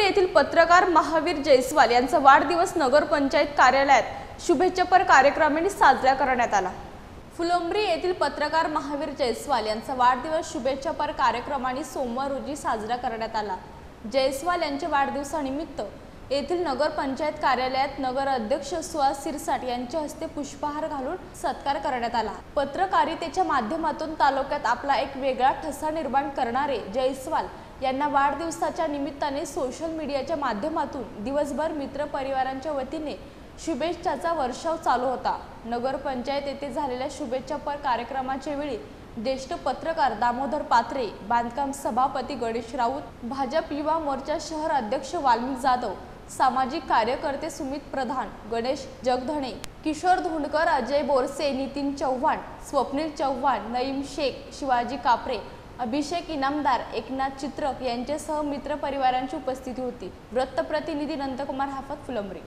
येथील पत्रकार महावीर जयस्वाल यांचा वाढदिवस नगरपंचायत कार्यालयात शुभेच्छापर कार्यक्रमाने साजरा करण्यात आला. फुलंब्री येथील पत्रकार महावीर जयस्वाल यांचा वाढदिवस शुभेच्छापर कार्यक्रमाने सोमवार रोजी साजरा करण्यात आला. जयस्वाल यांच्या वाढदिवसानिमित्त येथील नगरपंचायत कार्यालयात नगर अध्यक्ष सुहास सिरसाट यांच्या हस्ते पुष्पहार घालून सत्कार करण्यात आला. पत्रकारितेच्या माध्यमातून तालुक्यात आपला एक वेगळा ठसा निर्माण करणारे जयस्वाल यांना वाढदिवसाच्या निमित्ताने सोशल मीडियाच्या माध्यमातून दिवसभर मित्र परिवारांच्या वतीने शुभेच्छाचा वर्षाव चालू होता. नगरपंचायत येथे झालेल्या शुभेच्छापर कार्यक्रमाच्या वेळी ज्येष्ठ पत्रकार दामोदर पात्रे बांधकाम सभापती गणेश राऊत भाजप युवा मोर्चा शहर अध्यक्ष वाल्मिक जाधव सामाजिक कार्यकर्ते सुमित प्रधान गणेश जगधणे किशोर धोंडकर अजय बोरसे नितीन चव्हाण स्वप्नील चव्हाण नईम शेख शिवाजी कापरे अभिषेक इनामदार एकनाथ चित्रक यांच्यासह मित्र परिवारांची उपस्थिती होती. वृत्तप्रतिनिधी नंदकुमार हाफत फुलंब्री.